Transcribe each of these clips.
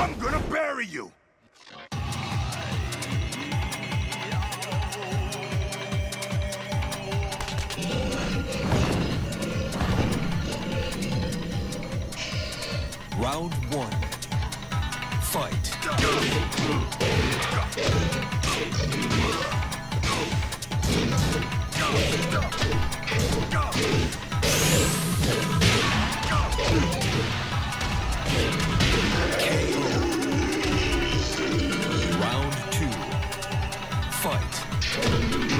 I'm gonna bury you! Round one. Fight. Fight.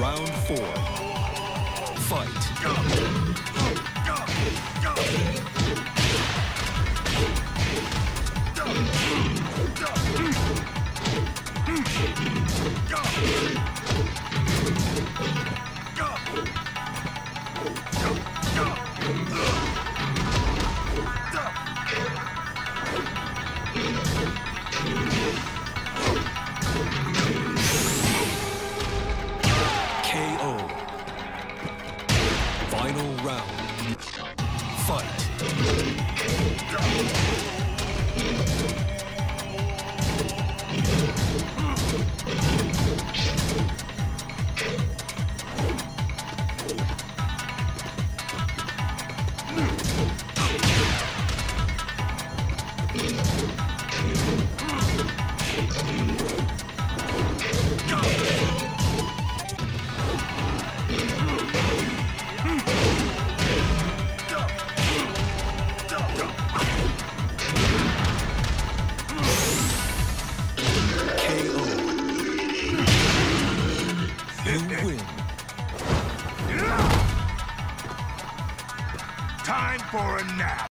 Round four. Fight. KO. Fight. For a nap!